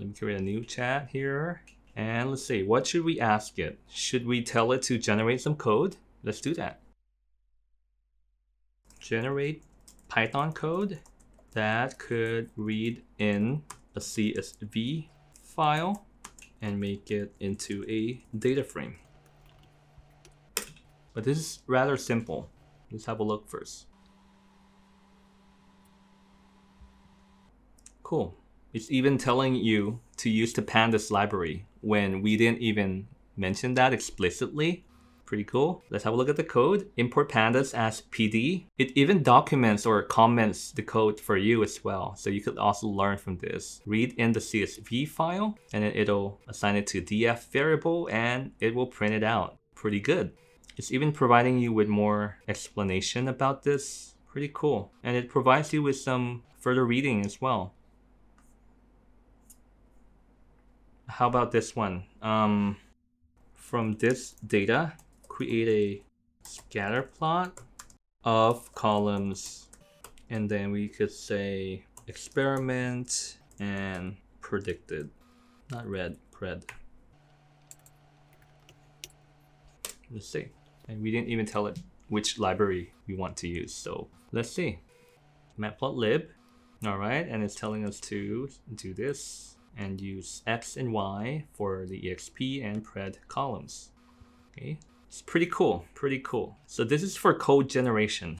Let me create a new chat here. And let's see, what should we ask it? Should we tell it to generate some code? Let's do that. Generate Python code that could read in a CSV file and make it into a data frame. But this is rather simple. Let's have a look first. Cool. It's even telling you to use the pandas library when we didn't even mention that explicitly. Pretty cool. Let's have a look at the code. Import pandas as PD. It even documents or comments the code for you as well. So you could also learn from this. Read in the CSV file and then it'll assign it to df variable and it will print it out. Pretty good. It's even providing you with more explanation about this. Pretty cool. And it provides you with some further reading as well. How about this one? Um, from this data, create a scatter plot of columns and then we could say experiment and predicted. Not red, pred. Let's see. And we didn't even tell it which library we want to use. So let's see. Matplotlib. All right, and it's telling us to do this and use X and Y for the EXP and pred columns. Okay, it's pretty cool, pretty cool. So this is for code generation.